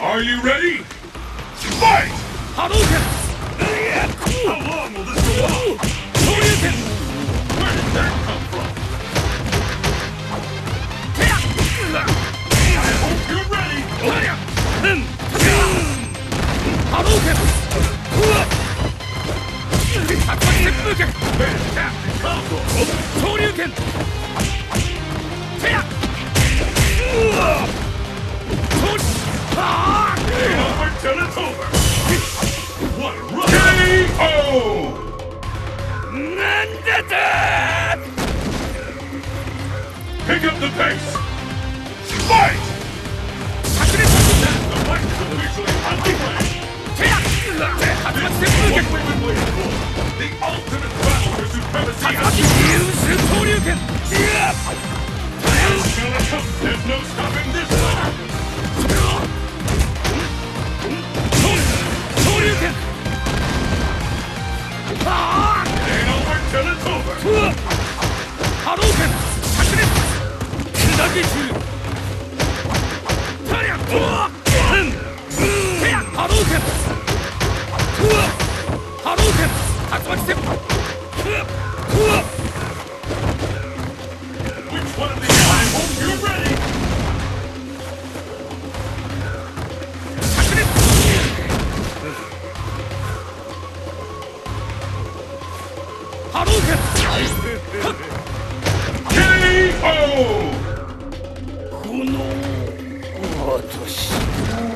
Are you ready? Fight! Hadouken! How long will this go on? Hadouken! Where did that come from? I hope you're ready! Hadouken! Fantastic combo! Shoryuken! till it's over. What run? KO! Pick up the pace. Fight! The is is. The ultimate battle for supremacy. Use the Shoryuken! There's no ハローテン竜巻旋風 KO この私。